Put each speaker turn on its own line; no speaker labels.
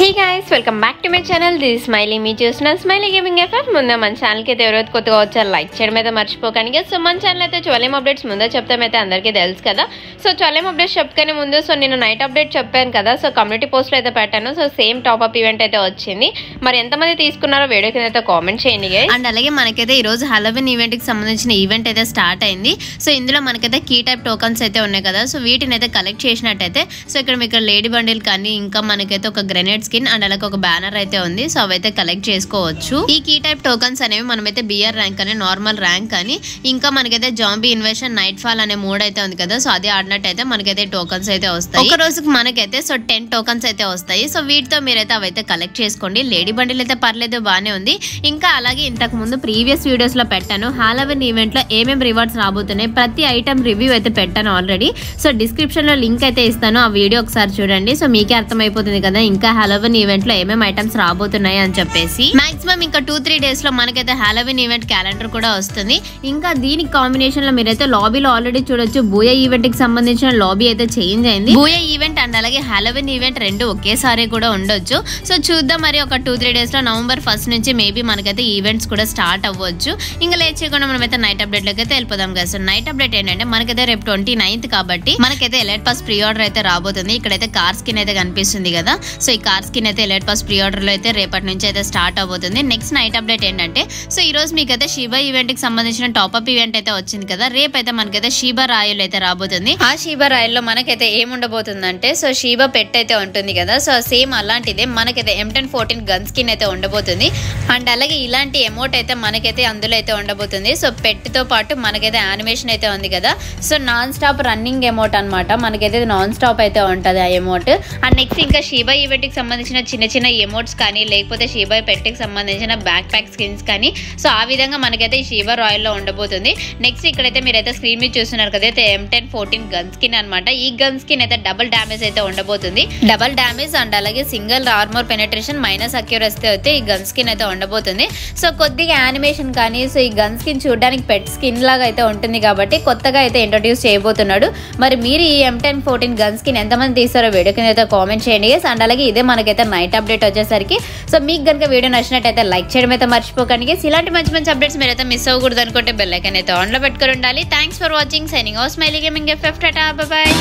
Hey guys welcome back to my channel this smiley మీ చూసిన smiley gaming FF ముందే మన ఛానల్కి అయితే ఎవరైతే కొత్తగా వచ్చారు లైక్ చేయడం అయితే మర్చిపోకండి. సో మన ఛానల్ అయితే చోలేం అప్డేట్స్ ముందే చెప్తామైతే అందరికీ తెలుసు కదా. సో చోలేం అప్డేట్స్ చెప్పుకునే ముందు సో నేను నైట్ అప్డేట్ చెప్పాను కదా. సో కమ్యూనిటీ పోస్ట్లో అయితే పెట్టాను. So same top up event అయితే వచ్చింది. మరి ఎంతమంది తీసుకున్నారో వీడియో కింద అయితే కామెంట్ చేయండి
అండ్ అలాగే మనకైతే ఈ రోజు హలోవిన్ ఈవెంట్కి సంబంధించిన ఈవెంట్ అయితే స్టార్ట్ అయింది. సో ఇందులో మనకైతే కీ టైప్ టోకన్స్ అయితే ఉన్నాయి కదా. సో వీటిని అయితే కలెక్ట్ చేసినట్టయితే సో ఇక్కడ మీకు లేడీ బండిల్ కానీ ఇంకా మనకైతే ఒక గ్రెనేడ్స్ స్కిన్ అండ్ అలాగే ఒక బ్యానర్ అయితే ఉంది. సో అవైతే కలెక్ట్ చేసుకోవచ్చు. ఈ కీ టైప్ టోకన్స్ అనేవి మనమైతే బియర్ ర్యాంక్ అని నార్మల్ ర్యాంక్ అని ఇంకా మనకైతే జాంబీ ఇన్వెషన్ నైట్ ఫాల్ అనే మూడ్ అయితే ఉంది కదా సో అది ఆడినట్టయితే మనకైతే టోకన్స్ అయితే వస్తాయి. ఒక రోజుకి మనకైతే సో టెన్ టోకన్స్ అయితే వస్తాయి. సో వీటితో మీరైతే అవైతే కలెక్ట్ చేసుకోండి. లేడీ బండిల్ అయితే పర్లేదు బాగానే ఉంది. ఇంకా అలాగే ఇంతకు ముందు ప్రీవియస్ వీడియోస్లో పెట్టాను. హాలోవిన్ ఈవెంట్లో ఏమేమి రివార్డ్స్ రాబోతున్నాయి ప్రతి ఐటమ్ రివ్యూ అయితే పెట్టాను ఆల్రెడీ సో డిస్క్రిప్షన్లో లింక్ అయితే ఇస్తాను. ఆ వీడియో ఒకసారి చూడండి. సో మీకే అర్థమైపోతుంది కదా ఇంకా హాలో ఈవెంట్లో ఏమేమి ఐటమ్స్ రాబోతున్నాయి అని చెప్పేసి మాక్సిమం ఇంకా టూ త్రీ డేస్లో మనకైతే హాలోవిన్ ఈవెంట్ క్యాలెండర్ కూడా వస్తుంది. ఇంకా దీనికి కాంబినేషన్లో మీరైతే లాబీలో ఆల్రెడీ చూడొచ్చు. బూయ ఈవెంట్కి సంబంధించిన లాబీ అయితే చేంజ్ అయింది. బూయ ఈవెంట్ అండ్ అలాగే హాలోవిన్ ఈవెంట్ రెండు ఒకేసారి కూడా ఉండొచ్చు. సో చూద్దాం మరి ఒక టూ త్రీ డేస్లో నవంబర్ ఫస్ట్ నుంచి మేబీ మనకైతే ఈవెంట్స్ కూడా స్టార్ట్ అవ్వచ్చు. ఇంకా లేచేయకుండా మనమైతే నైట్ అప్డేట్లోకి అయితే వెళ్ళిపోదాం కదా సో నైట్ అప్డేట్ ఏంటంటే మనకైతే రేపు ట్వంటీ నైన్త్ కాబట్టి మనకైతే ఎలైట్ పాస్ ప్రీ ఆర్డర్ అయితే రాబోతుంది. ఇక్కడైతే కార్ స్కిన్ అయితే కనిపిస్తుంది కదా. సో ఈ కార్ స్కిన్ అయితే ఎలర్ట్ పాస్ ప్రీ ఆర్డర్లో అయితే రేపటి నుంచి అయితే స్టార్ట్ అవబోతుంది నెక్స్ట్ నైట్ అప్డేట్ ఏంటంటే సో ఈ రోజు మీకైతే షీబా ఈవెంట్కి సంబంధించిన టాప్ అప్ ఈవెంట్ అయితే వచ్చింది కదా రేపు అయితే మనకైతే షీబా రాయల్ అయితే రాబోతుంది. ఆ షీబా రాయల్లో మనకైతే మనకైతే ఏముండబోతుందంటే సో షీబా పెట్ అయితే ఉంటుంది కదా సో సేమ్ అలాంటిదే మనకైతే M ten fourteen gun skin అయితే ఉండబోతుంది. అండ్ అలాగే ఇలాంటి ఎమౌంట్ అయితే మనకైతే అందులో అయితే ఉండబోతుంది. సో పెట్తో పాటు మనకైతే యానిమేషన్ అయితే ఉంది కదా so non stop running emote అన్నమాట. మనకైతే నాన్ స్టాప్ అయితే ఉంటుంది ఆ ఎమౌంట్ అండ్ నెక్స్ట్ ఇంకా షీబా ఈవెంట్కి సంబంధించిన చిన్న చిన్న ఎమోట్స్ కానీ లేకపోతే షీబా పెట్కి సంబంధించిన బ్యాక్ ప్యాక్ స్కిన్స్ కానీ సో ఆ విధంగా మనకైతే ఈ షీబా రాయల్లో ఉండబోతుంది. నెక్స్ట్ ఇక్కడైతే మీరైతే స్క్రీన్ మీద చూస్తున్నారు కదా M ten fourteen gun skin అనమాట ఈ గన్ స్కిన్ అయితే డబుల్ డ్యామేజ్ అయితే ఉండబోతుంది. డబుల్ డ్యామేజ్ అండ్ అలాగే single armour penetration minus accuracy అయితే ఈ గన్ స్కిన్ అయితే ఉండబోతుంది. సో కొద్దిగా యానిమేషన్ కానీ సో ఈ గన్ స్కిన్ చూడడానికి పెట్ స్కిన్ లాగా అయితే ఉంటుంది కాబట్టి కొత్తగా అయితే ఇంట్రొడ్యూస్ చేయబోతున్నాడు. మరి మీరు ఈ M ten fourteen gun skin ఎంతమంది తీస్తారో వీడియో కింద అయితే కామెంట్ చేయండి అండ్ అలాగే ఇదే మనకైతే నైట్ అప్డేట్ వచ్చేసరికి. సో మీకు కనుక వీడియో నచ్చినట్టయితే లైక్ చేయడం అయితే మర్చిపోకండి. ఇలాంటి మంచి మంచి అప్డేట్స్ మీరైతే మిస్ అవ్వకూడదు అనుకుంటే బెల్లైకన్ అయితే ఆన్లో పెట్టుకుని ఉండాలి. Thanks for watching signing off smiley gaming F F tata bye